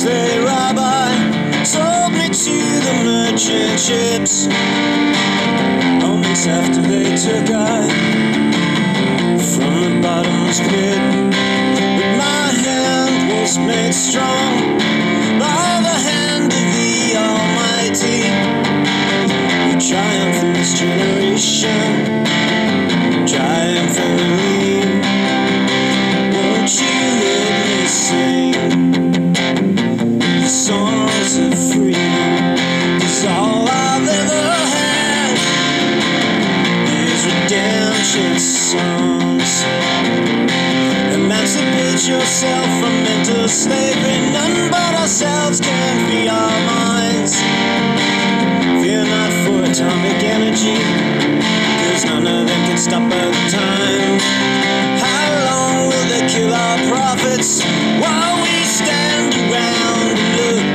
sleigh rabbi sold me to the merchant ships. Moments after they took I from the bottomless pit. Yourself from mental slavery. None but ourselves can free our minds. Fear not for atomic energy, cause none of them can stop our time. How long will they kill our prophets while we stand around and look?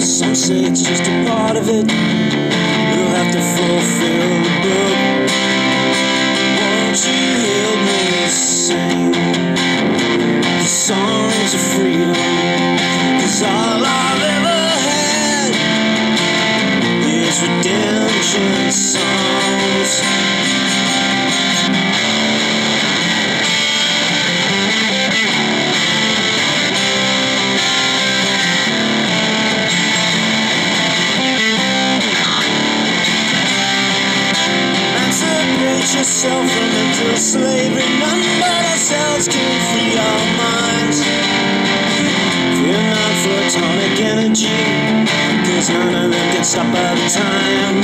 Some say it's just a part of it. We'll have to fulfill the book. Won't you songs of freedom? Cause all I've ever had is redemption songs. Yourself from mental slavery. None but ourselves can free atomic cause none of them can stop our time.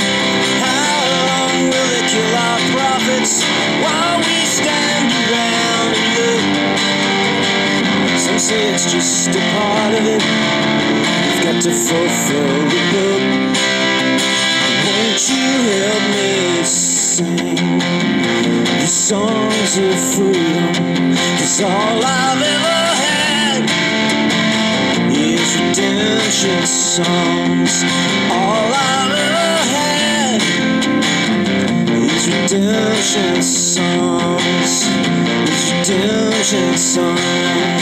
How long will they kill our prophets while we stand around and look? Some say it's just a part of it. We've got to fulfill the book. Won't you help me sing the songs of freedom? Cause all I've ever redemption songs. All I've ever is redemption songs. Redemption songs.